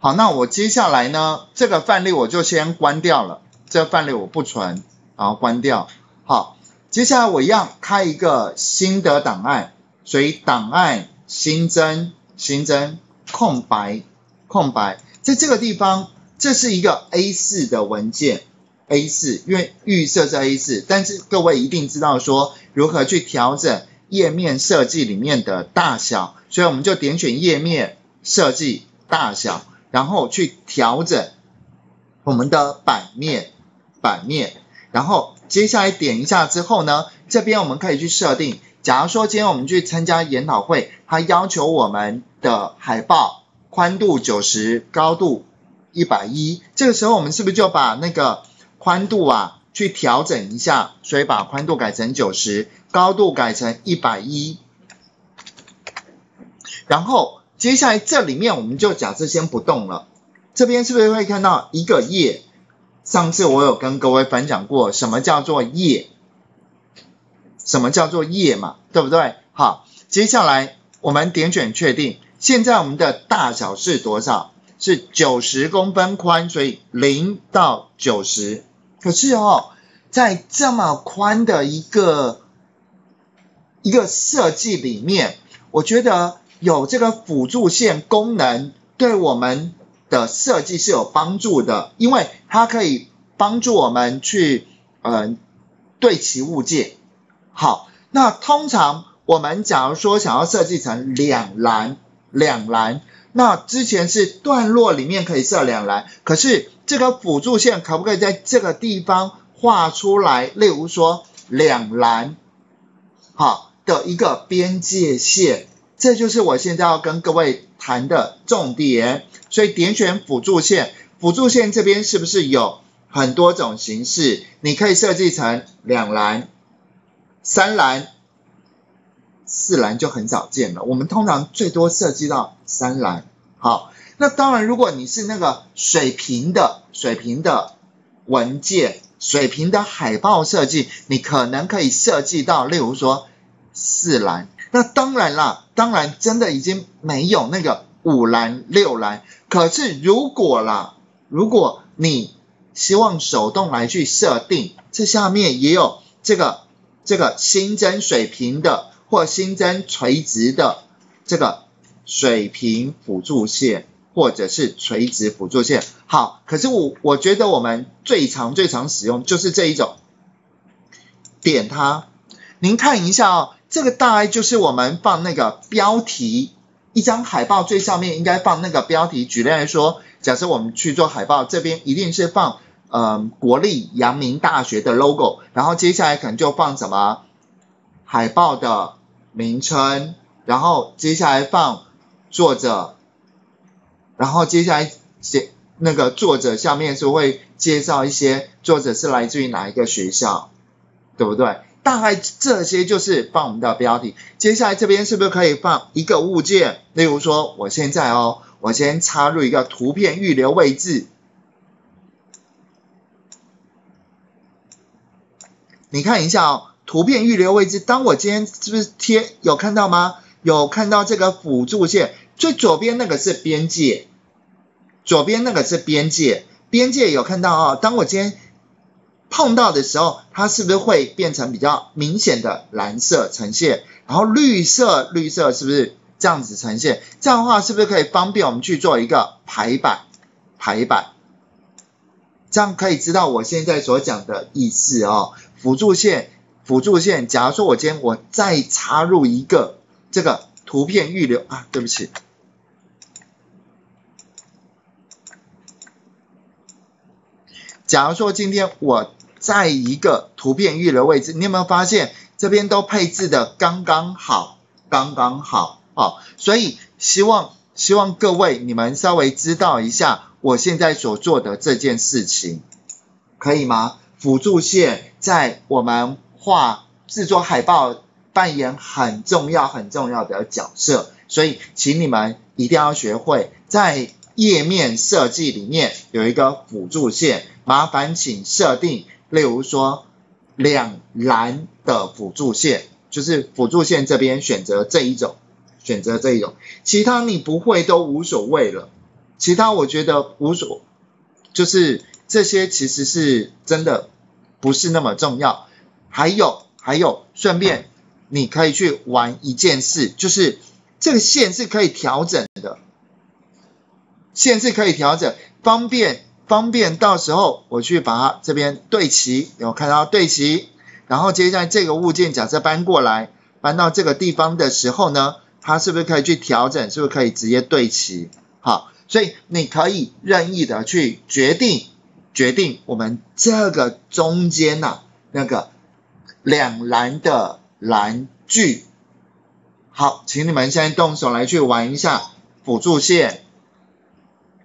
好，那我接下来呢，这个范例我就先关掉了，这个范例我不存，然后关掉。好，接下来我一样开一个新的档案，所以档案新增新增空白空白，在这个地方，这是一个 A4 的文件，A4，因为预设是 A4，但是各位一定知道说如何去调整页面设计里面的大小，所以我们就点选页面设计大小。然后去调整我们的版面，版面，然后接下来点一下之后呢，这边我们可以去设定，假如说今天我们去参加研讨会，它要求我们的海报宽度九十，高度一百一，这个时候我们是不是就把那个宽度啊去调整一下，所以把宽度改成九十，高度改成一百一，然后。接下来这里面我们就假设先不动了，这边是不是会看到一个页？上次我有跟各位分享过，什么叫做页？什么叫做页嘛？对不对？好，接下来我们点选确定。现在我们的大小是多少？是九十公分宽，所以零到九十。可是哦，在这么宽的一个一个设计里面，我觉得。有这个辅助线功能，对我们的设计是有帮助的，因为它可以帮助我们去呃对齐物件。好，那通常我们假如说想要设计成两栏，两栏，那之前是段落里面可以设两栏，可是这个辅助线可不可以在这个地方画出来？例如说两栏，好的一个边界线。这就是我现在要跟各位谈的重点，所以点选辅助线，辅助线这边是不是有很多种形式？你可以设计成两栏、三栏、四栏就很少见了。我们通常最多设计到三栏。好，那当然，如果你是那个水平的、水平的文件、水平的海报设计，你可能可以设计到，例如说四栏。那当然啦，当然真的已经没有那个五蓝六蓝。可是如果啦，如果你希望手动来去设定，这下面也有这个这个新增水平的或新增垂直的这个水平辅助线或者是垂直辅助线。好，可是我我觉得我们最常最常使用就是这一种，点它，您看一下哦。这个大概就是我们放那个标题，一张海报最上面应该放那个标题。举例来说，假设我们去做海报，这边一定是放嗯国立阳明大学的 logo，然后接下来可能就放什么海报的名称，然后接下来放作者，然后接下来写那个作者下面是会介绍一些作者是来自于哪一个学校，对不对？大概这些就是放我们的标题，接下来这边是不是可以放一个物件？例如说，我现在哦，我先插入一个图片预留位置。你看一下哦，图片预留位置，当我今天是不是贴有看到吗？有看到这个辅助线，最左边那个是边界，左边那个是边界，边界有看到哦。当我今天。碰到的时候，它是不是会变成比较明显的蓝色呈现？然后绿色，绿色是不是这样子呈现？这样的话是不是可以方便我们去做一个排版？排版，这样可以知道我现在所讲的意思哦。辅助线，辅助线，假如说我今天我再插入一个这个图片预留啊，对不起。假如说今天我在一个图片预留位置，你有没有发现这边都配置的刚刚好，刚刚好，好，所以希望希望各位你们稍微知道一下我现在所做的这件事情，可以吗？辅助线在我们画制作海报扮演很重要很重要的角色，所以请你们一定要学会在页面设计里面有一个辅助线。麻烦请设定，例如说两栏的辅助线，就是辅助线这边选择这一种，选择这一种，其他你不会都无所谓了，其他我觉得无所，就是这些其实是真的不是那么重要。还有还有，顺便你可以去玩一件事，就是这个线是可以调整的，线是可以调整，方便方便到时候我去把它这边对齐，有看到对齐，然后接下来这个物件假设搬过来，搬到这个地方的时候呢，它是不是可以去调整？是不是可以直接对齐？好，所以你可以任意的去决定决定我们这个中间呐那个两栏的栏距。好，请你们现在动手来去玩一下辅助线。